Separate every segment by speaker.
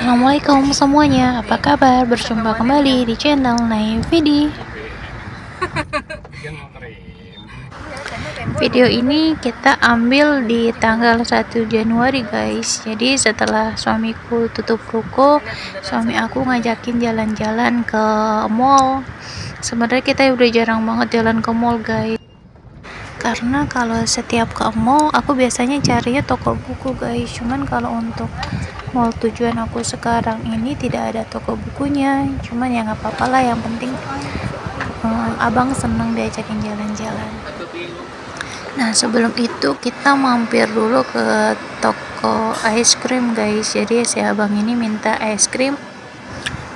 Speaker 1: Assalamualaikum semuanya, apa kabar? Berjumpa kembali di channel Naividi. Video ini kita ambil di tanggal 1 Januari guys. Jadi setelah suamiku tutup ruko Suami aku ngajakin jalan-jalan ke mall. Sebenarnya kita udah jarang banget jalan ke mall guys. Karena kalau setiap ke mall aku biasanya carinya toko buku guys. Cuman kalau untuk mall tujuan aku sekarang ini tidak ada toko bukunya. Cuman ya nggak apa-apa lah yang penting um, abang seneng diajakin jalan-jalan. Nah sebelum itu kita mampir dulu ke toko ice cream guys. Jadi si abang ini minta ice cream.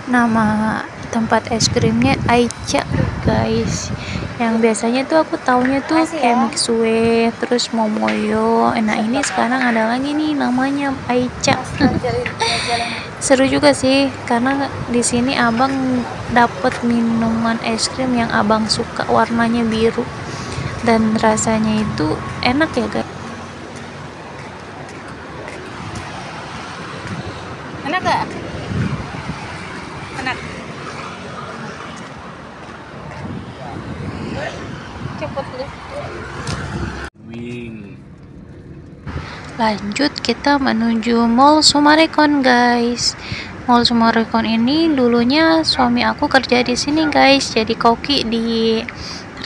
Speaker 1: Nama tempat es krimnya Aicha guys yang biasanya tuh aku taunya tuh kayak ya. Mixue terus Momoyo. Nah ini sekarang ada lagi nih namanya Aicha. Seru juga sih karena di sini abang dapat minuman es krim yang abang suka warnanya biru. Dan rasanya itu enak ya guys
Speaker 2: enak gak? enak cepet lu
Speaker 1: lanjut kita menuju mall Sumarekon guys. Mall Sumarekon ini dulunya suami aku kerja di sini guys. Jadi koki di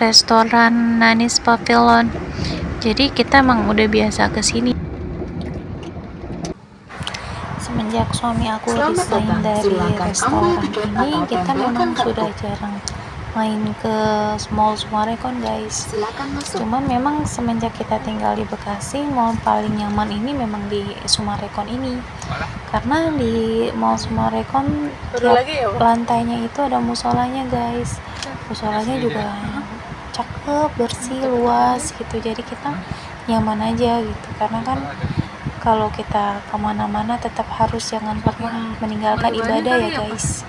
Speaker 1: restoran Nanis Pavilion. Jadi kita emang udah biasa ke sini semenjak suami aku resign dari restoran ini kita memang sudah jarang main ke mall Sumarekon guys. Cuman memang semenjak kita tinggal di Bekasi mall paling nyaman ini memang di Sumarekon ini. Karena di mall Sumarekon tiap ya, lantainya itu ada musolanya guys. Musolanya juga cakep bersih luas gitu. Jadi kita nyaman aja gitu. Karena kan kalau kita ke mana-mana tetap harus jangan pernah meninggalkan ibadah ya guys.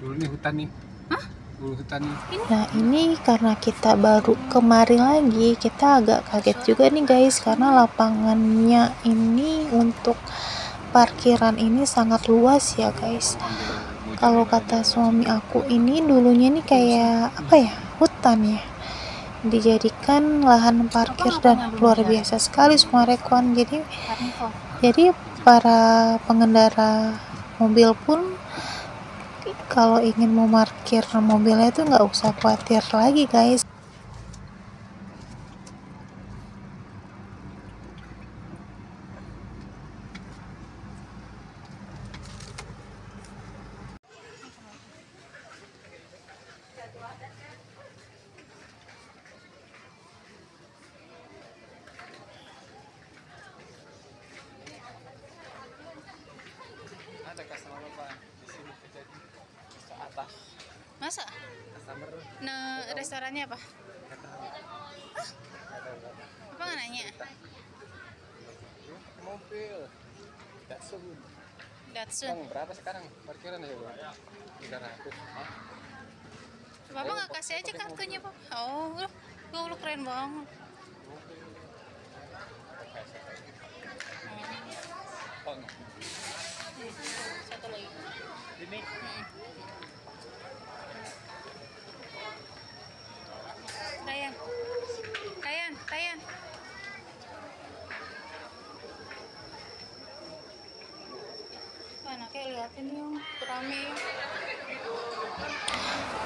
Speaker 3: Dulu nih hutan nih
Speaker 1: Nah ini karena kita baru kemarin lagi kita agak kaget juga nih guys karena lapangannya ini untuk parkiran ini sangat luas ya guys. Kalau kata suami aku ini dulunya nih kayak apa ya hutan ya. Dijadikan lahan parkir dan luar biasa sekali semua rekon. Jadi jadi para pengendara mobil pun kalau ingin memarkir mobilnya itu nggak usah khawatir lagi guys
Speaker 2: Masa? Nah, restorannya apa? Hah? Apa nggak nanya?
Speaker 3: Mobil. Datsun.
Speaker 2: Datsun.
Speaker 3: Bang, berapa sekarang parkiran ya, Bang? 300. Hah?
Speaker 2: Bapak nggak kasih aja kartunya, Pak? Oh, lu, lu keren banget. Oh. Satu lagi. Ini. Hmm.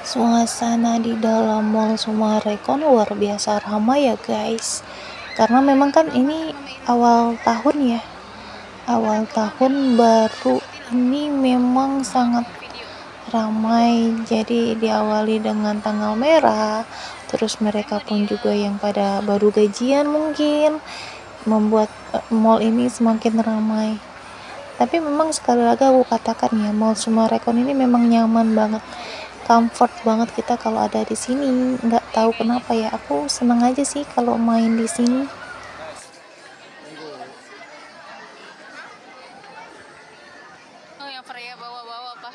Speaker 1: Suasana di dalam Mall Sumarekon luar biasa ramai ya guys. Karena memang kan ini awal tahun ya. Awal tahun baru ini memang sangat ramai. Jadi diawali dengan tanggal merah. Terus mereka pun juga yang pada baru gajian mungkin membuat eh, mall ini semakin ramai tapi memang sekali lagi aku katakan ya mall Sumarekon ini memang nyaman banget. Comfort banget kita kalau ada di sini. Nggak tahu kenapa ya aku seneng aja sih kalau main di sini.
Speaker 2: Oh yang Freya bawa-bawa apa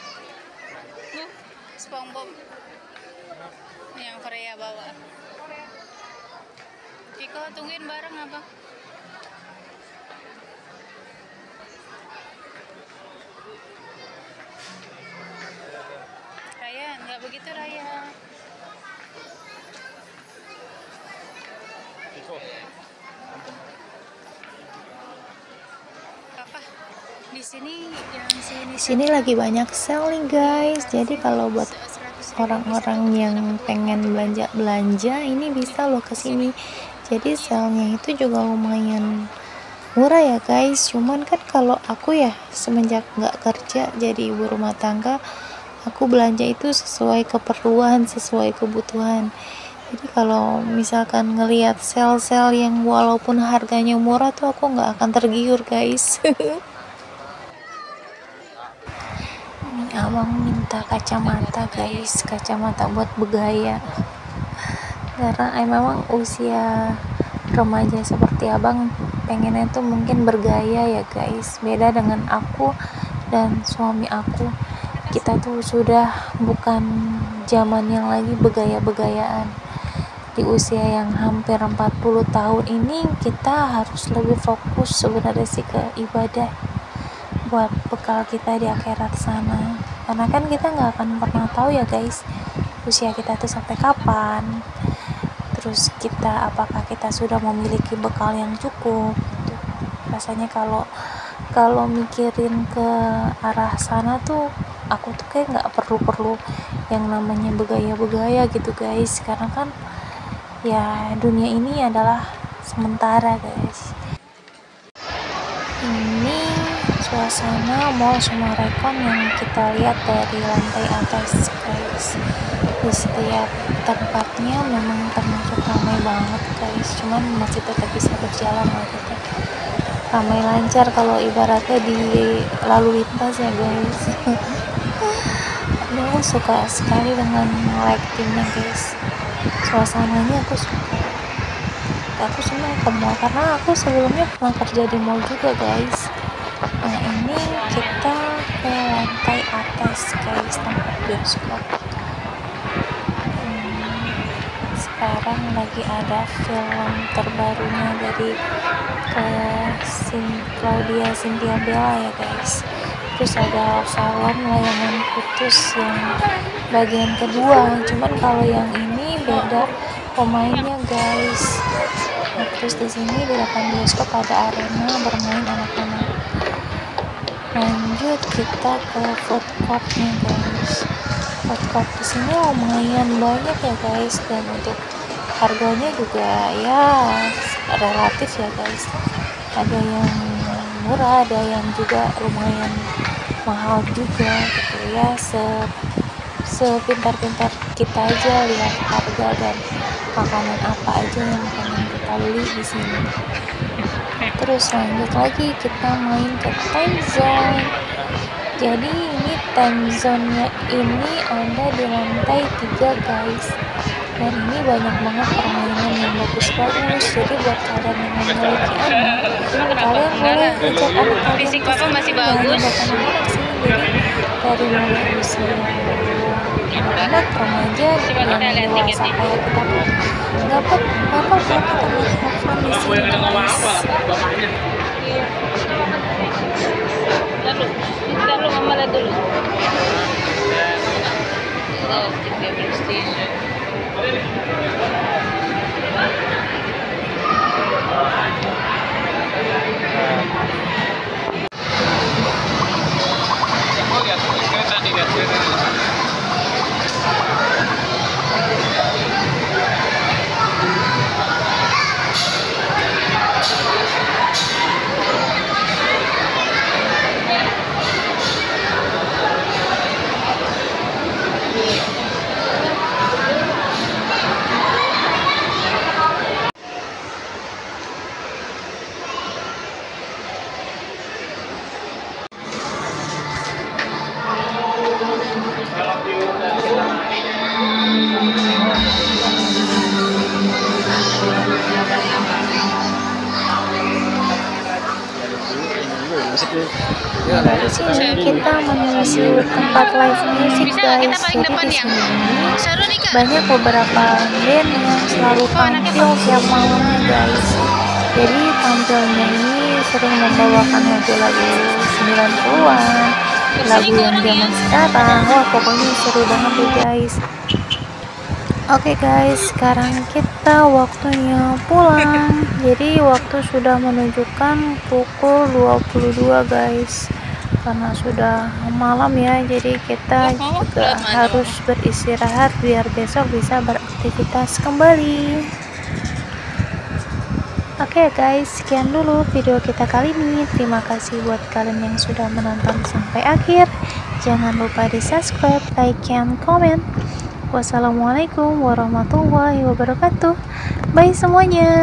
Speaker 2: tuh SpongeBob. Yang Freya bawa. Tungguin bareng apa begitu Raya. Papa di sini yang sini
Speaker 1: sini lagi banyak nih guys. Jadi kalau buat orang-orang yang pengen belanja belanja ini bisa loh ke sini. Jadi selnya itu juga lumayan murah ya guys. Cuman kan kalau aku ya semenjak nggak kerja jadi ibu rumah tangga aku belanja itu sesuai keperluan sesuai kebutuhan. Jadi kalau misalkan ngelihat sel-sel yang walaupun harganya murah tuh aku nggak akan tergiur guys. Ini abang minta kacamata guys. Kacamata buat begaya karena eh, memang usia remaja seperti abang pengennya tuh mungkin bergaya ya guys. Beda dengan aku dan suami aku kita tuh sudah bukan zaman yang lagi begaya-begayaan di usia yang hampir 40 tahun ini kita harus lebih fokus sebenarnya sih ke ibadah buat bekal kita di akhirat sana. Karena kan kita nggak akan pernah tahu ya guys usia kita tuh sampai kapan. Terus kita apakah kita sudah memiliki bekal yang cukup gitu. rasanya kalau kalau mikirin ke arah sana tuh aku tuh kayak nggak perlu-perlu yang namanya begaya-begaya gitu guys. Karena kan ya dunia ini adalah sementara guys. Ini suasana mall Sumarekon yang kita lihat dari lantai atas guys. Di setiap tempatnya memang termasuk ramai banget guys. Cuman masih tetap bisa berjalan lah gitu ramai lancar kalau ibaratnya di lalu lintas ya guys suka sekali dengan lightingnya guys. Suasananya aku suka. Aku senang ke mall karena aku sebelumnya pernah kerja di mall juga guys. Nah ini kita ke lantai atas guys tempat bioskop. Hmm, sekarang lagi ada film terbarunya dari ke Sin Claudia Cynthia Bella ya guys terus ada film layangan putus yang bagian kedua. Cuman kalau yang ini beda pemainnya guys. Nah, terus di sini di depan bioskop ada arena bermain anak-anak. Lanjut kita ke food courtnya guys. Food court di sini lumayan banyak ya guys. Dan untuk harganya juga ya relatif ya guys. Ada yang murah ada yang juga lumayan mahal juga gitu ya. Se sepintar-pintar kita aja lihat harga dan makanan apa aja yang pengen kita beli di sini. Terus lanjut lagi kita main ke time zone. Jadi ini time zone nya ini ada di lantai 3 guys dan ini banyak banget permainan yang bagus-bagus jadi buat kalian yang memiliki anak kalian boleh ajak anak kalian
Speaker 2: fisik papa masih bagus.
Speaker 1: sih jadi dari mulai usia anak remaja yang dewasa kayak kita nggak apa apa kita sini guys
Speaker 2: Lalu, lalu mama lihat dulu. Oh,
Speaker 1: kita menuju tempat live music
Speaker 2: Bisa
Speaker 1: guys. jadi
Speaker 2: depan
Speaker 1: di sini
Speaker 2: Seru nih kak.
Speaker 1: banyak beberapa band yang selalu tampil tiap malamnya guys. Jadi tampilnya ini sering membawakan lagu-lagu 90-an lagu yang zaman sekarang wah pokoknya seru banget deh guys Oke guys, sekarang kita waktunya pulang. Jadi waktu sudah menunjukkan pukul 22 guys. Karena sudah malam ya, jadi kita juga harus beristirahat biar besok bisa beraktivitas kembali. Oke guys, sekian dulu video kita kali ini. Terima kasih buat kalian yang sudah menonton sampai akhir. Jangan lupa di subscribe, like, and comment. Wassalamualaikum warahmatullahi wabarakatuh. Bye semuanya.